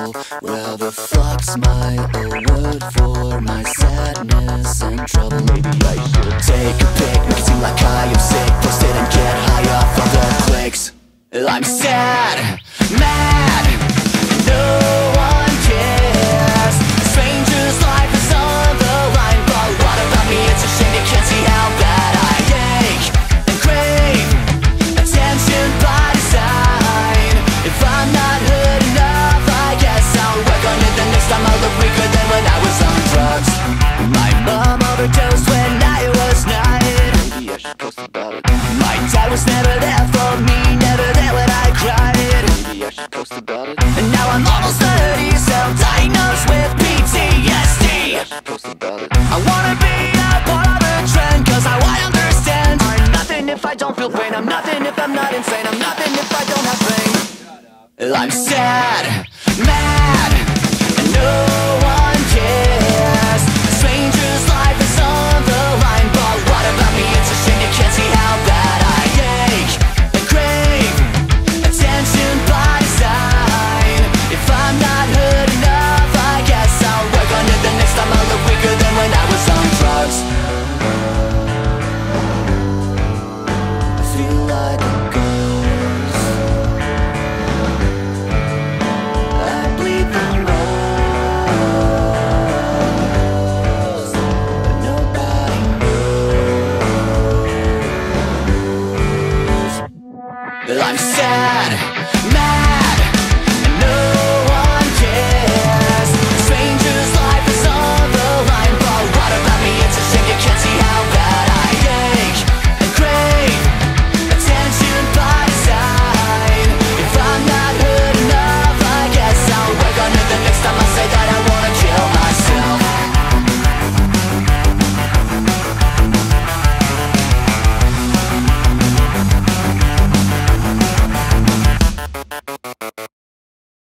Well, the fuck's my old word for my sadness and trouble? Maybe I should take a pic, make it seem like I am sick. Post it and get high off of the clicks. I'm sad, mad. I'm nothing if I'm not insane. I'm nothing if I don't have fame. I'm sad. life's I'm sad.